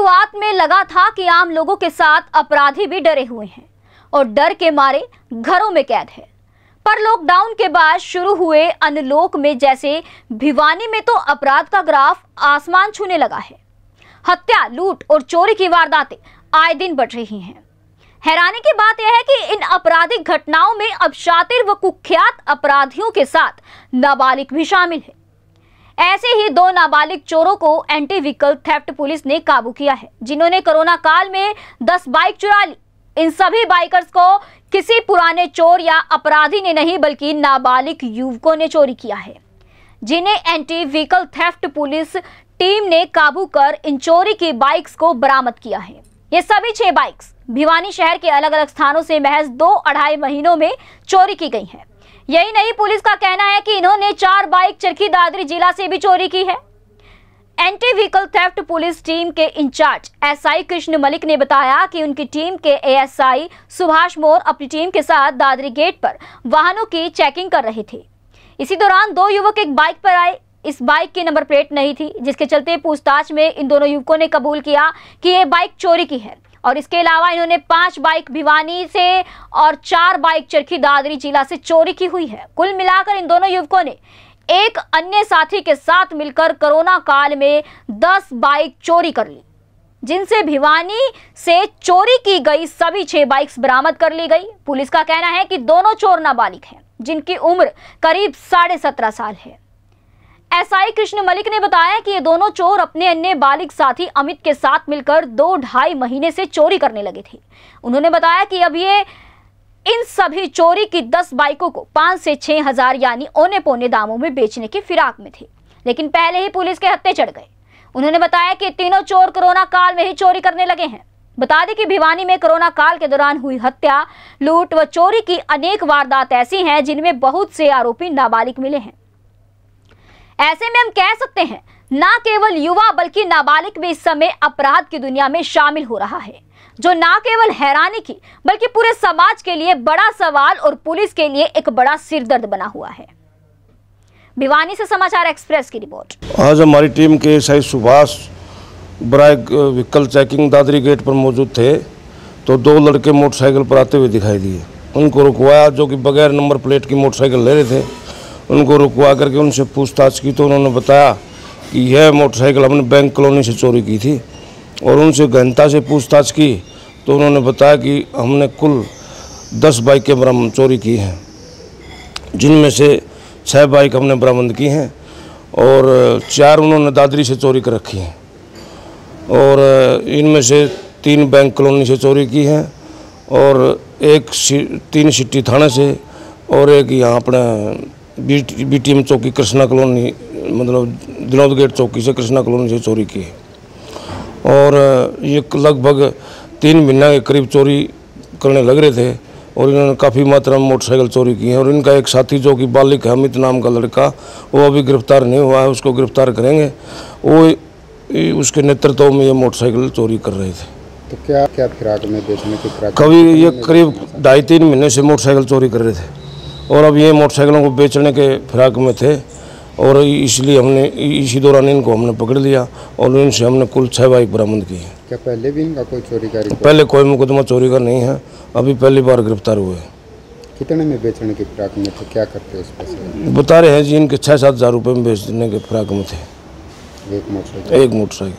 शुरुआत में लगा था कि आम लोगों के साथ अपराधी भी डरे हुए हैं और डर के मारे घरों में कैद है। पर लॉकडाउन के बाद शुरू हुए अनलोक में जैसे भिवानी में तो अपराध का ग्राफ आसमान छूने लगा है। हत्या, लूट और चोरी की वारदातें आए दिन बढ़ रही हैं। हैरानी की बात यह है कि इन आपराधिक घटनाओं में अब शातिर व कुख्यात अपराधियों के साथ नाबालिग भी शामिल है। ऐसे ही दो नाबालिग चोरों को एंटी व्हीकल थेफ्ट पुलिस ने काबू किया है, जिन्होंने कोरोना काल में 10 बाइक चुरा ली। इन सभी बाइकर्स को किसी पुराने चोर या अपराधी ने नहीं, बल्कि नाबालिग युवकों ने चोरी किया है। जिन्हें anti vehicle theft police team ने काबू कर इन चोरी की बाइक्स को बरामद किया है। ये सभी छह बाइक्स भिवानी शहर के अलग अलग स्थानों से महज दो अढ़ाई महीनों में चोरी की गई हैं। यही नहीं, पुलिस का कहना है कि इन्होंने चार बाइक चरखी दादरी जिला से भी चोरी की है। Anti vehicle theft police team के in charge SI Krishna Malik ने बताया कि उनकी टीम के एएसआई सुभाष मोर अपनी टीम के साथ दादरी गेट पर वाहनों की चेकिंग कर रहे थे। इसी दौरान दो युवक एक बाइक पर आए। इस बाइक की नंबर प्लेट नहीं थी, जिसके चलते पूछताछ में इन दोनों युवकों ने कबूल किया कि ये बाइक चोरी की है। और इसके अलावा इन्होंने पाँच बाइक भिवानी से और चार बाइक चरखी दादरी जिला से चोरी की हुई है। कुल मिलाकर इन दोनों युवकों ने एक अन्य साथी के साथ मिलकर कोरोना काल में दस बाइक चोरी कर ली, जिनसे भिवानी से चोरी की गई सभी छह बाइक्स बरामद कर ली गई। पुलिस का कहना है कि दोनों चोर नाबालिग हैं, जिनकी उम्र करीब साढ़े सत्रह साल है। एसआई कृष्ण मलिक ने बताया कि ये दोनों चोर अपने अन्य बालिग साथी अमित के साथ मिलकर दो ढाई महीने से चोरी करने लगे थे। उन्होंने बताया कि अब ये इन सभी चोरी की दस बाइकों को पाँच से छह हज़ार यानी औने पौने दामों में बेचने की फिराक में थे। लेकिन पहले ही पुलिस के हत्थे चढ़ गए। उन्होंने बताया कि तीनों चोर कोरोना काल में ही चोरी करने लगे हैं। बता दें कि भिवानी में कोरोना काल के दौरान हुई हत्या, लूट व चोरी की अनेक वारदात ऐसी हैं जिनमें बहुत से आरोपी नाबालिग मिले हैं। ऐसे में हम कह सकते हैं, न केवल युवा बल्कि नाबालिग भी इस समय अपराध की दुनिया में शामिल हो रहा है। जो ना केवल हैरानी की, बल्कि पूरे समाज के लिए बड़ा सवाल और पुलिस के लिए एक बड़ा सिरदर्द बना हुआ है। भिवानी से समाचार एक्सप्रेस की रिपोर्ट। आज हमारी टीम के एसआई सुभाष बराय व्हीकल चेकिंग दादरी गेट पर मौजूद थे तो दो लड़के मोटरसाइकिल पर आते हुए दिखाई दिए। उनको रुकवाया, जो कि बगैर नंबर प्लेट की मोटरसाइकिल ले रहे थे। उनको रुकवा करके उनसे पूछताछ की तो उन्होंने बताया कि यह मोटरसाइकिल हमने बैंक कॉलोनी से चोरी की थी और उनसे घंटा से पूछताछ की तो उन्होंने बताया कि हमने कुल दस बाइकें बरामद चोरी की हैं, जिनमें से छः बाइक हमने बरामद की हैं और चार उन्होंने दादरी से चोरी कर रखी हैं और इनमें से तीन बैंक कॉलोनी से चोरी की हैं और एक तीन सिट्टी थाने से और एक यहाँ अपना बी बी टी एम चौकी कृष्णा कॉलोनी मतलब दिनोद गेट चौकी से कृष्णा कॉलोनी से चोरी की है। और ये लगभग तीन महीना के करीब चोरी करने लग रहे थे और इन्होंने काफ़ी मात्रा में मोटरसाइकिल चोरी की है और इनका एक साथी जो कि बालिक है अमित नाम का लड़का वो अभी गिरफ़्तार नहीं हुआ है उसको गिरफ़्तार करेंगे। वो उसके नेतृत्व में ये मोटरसाइकिल चोरी कर रहे थे। तो क्या क्या फिराक में बेचने की कभी ये करीब ढाई तीन महीने से मोटरसाइकिल चोरी कर रहे थे। और अब ये मोटरसाइकिलों को बेचने के फिराक में थे और इसलिए हमने इसी दौरान इनको हमने पकड़ लिया और इनसे हमने कुल छः बाइक बरामद की है। क्या पहले भी इनका कोई चोरी का रिकॉर्ड? पहले कोई मुकदमा चोरी का नहीं है अभी पहली बार गिरफ़्तार हुए कितने में बेचने की फिराक में थे? क्या करते हैं उस पैसे बता रहे हैं जी इनके छः सात हज़ार रुपये में बेचने के फिराक में थे। एक मोटरसाइकिल। एक मोटरसाइकिल।